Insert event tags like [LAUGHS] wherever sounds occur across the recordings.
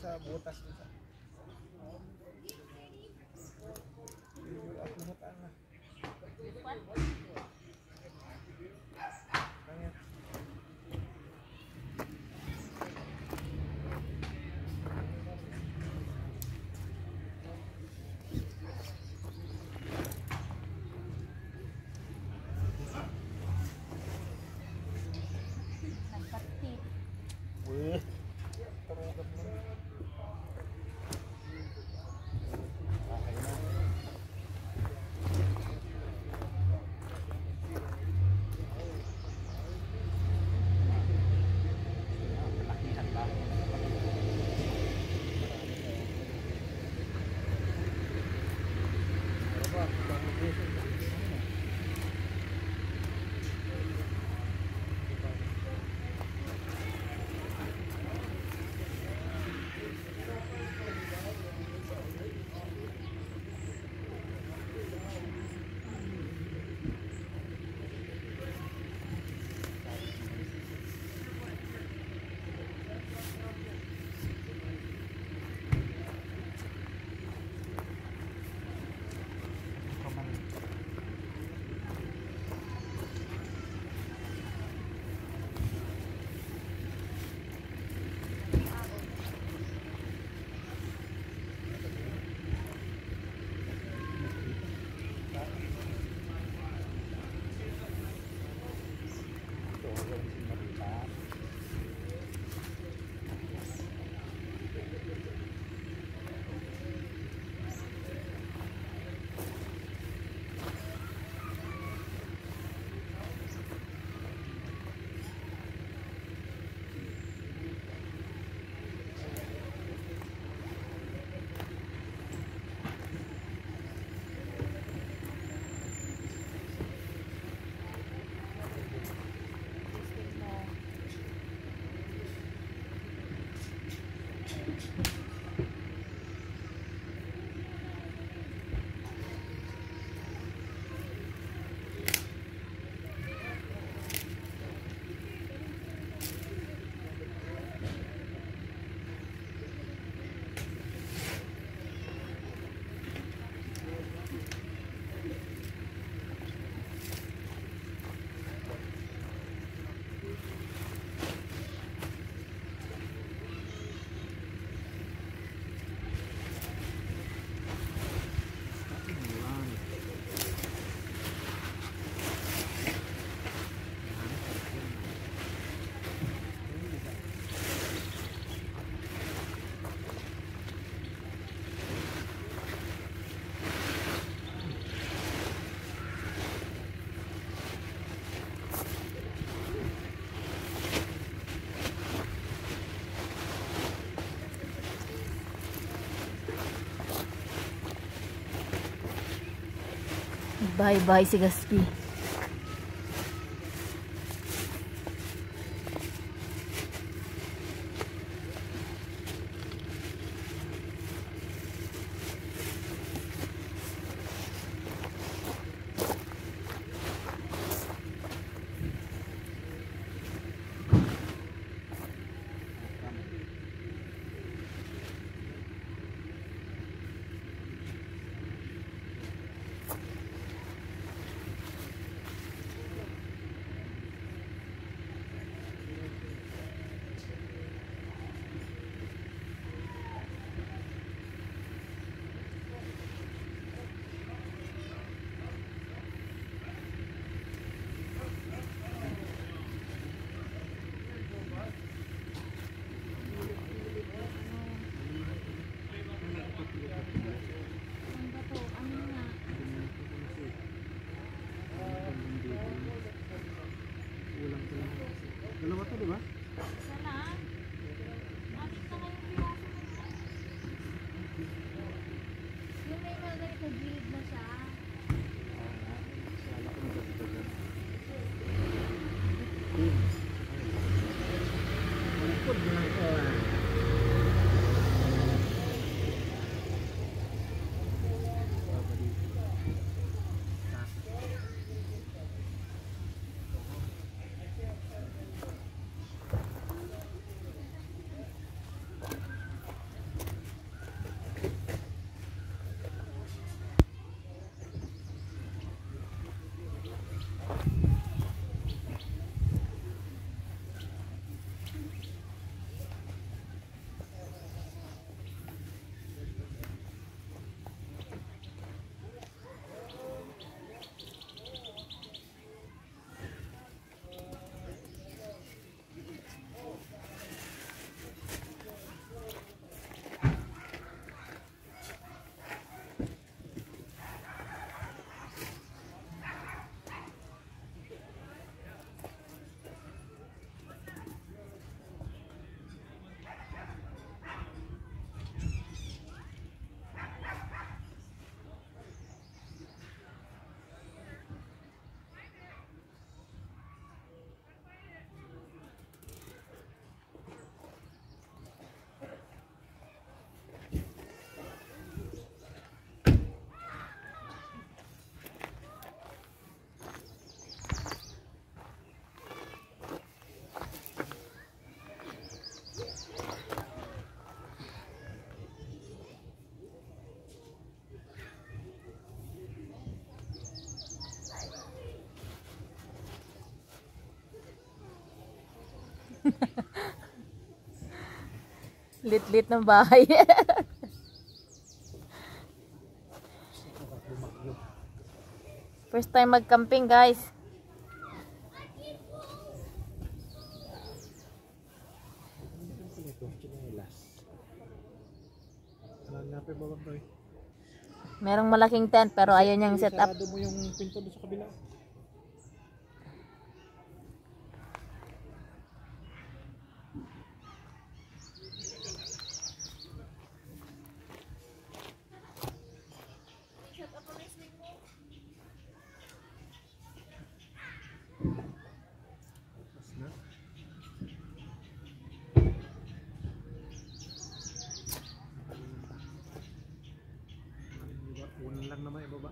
sa butas dun sa. Yung ako mutaan na. Bye-bye si Gaspi. Dalawa to, di ba? Lit-lit ng bahay. [LAUGHS] First time mag-camping, guys. Merong malaking tent pero ayaw niyang set up. Mo yung pinto sa kabila.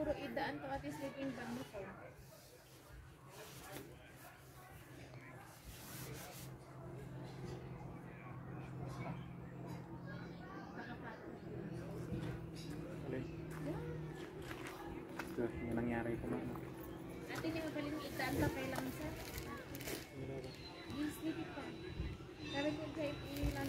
siguro idaan to at sleeping bag mo. Alin? Ito, yung nangyari ko na. Ate, hindi mo galing idaan pa kailang sa. Yes, sleeping bag. Ko kayo ilan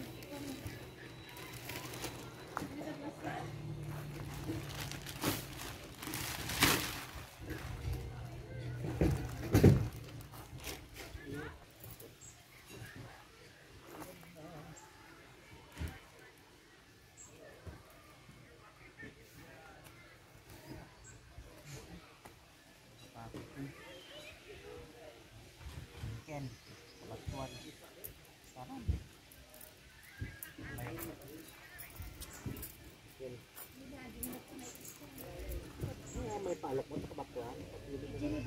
Ken, batuan. Sarap. May palok mo sa kabatuan. Jenny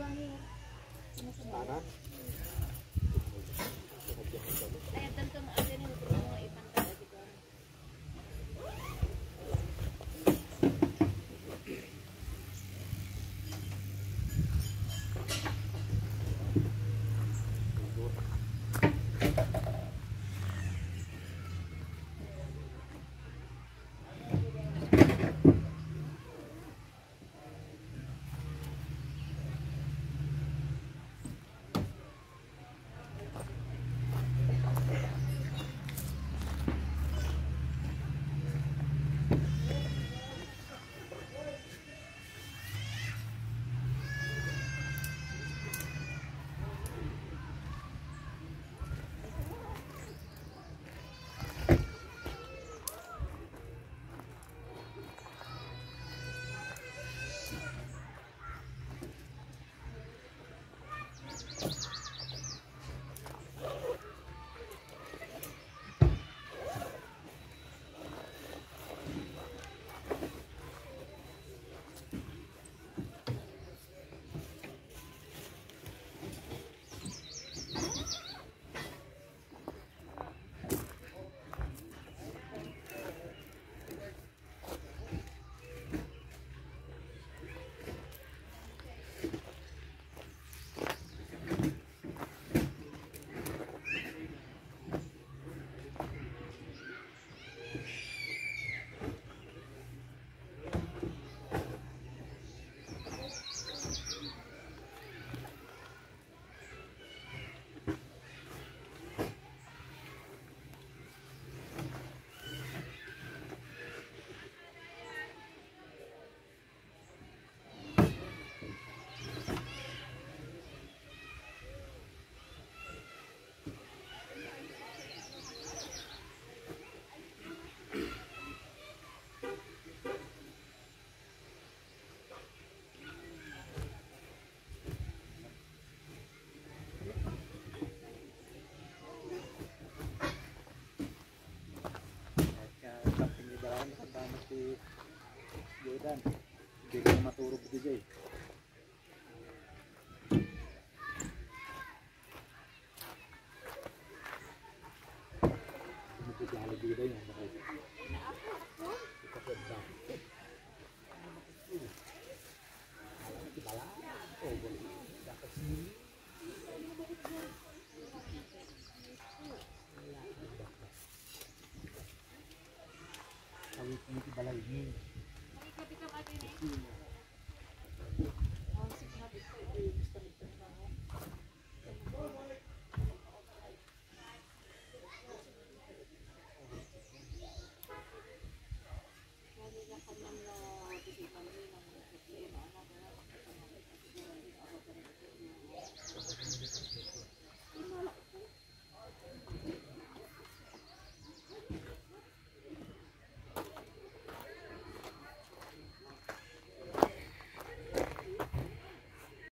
si Jordan. Hindi ko na maturog di Kawit mo di balay ni.